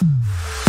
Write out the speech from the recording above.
hmm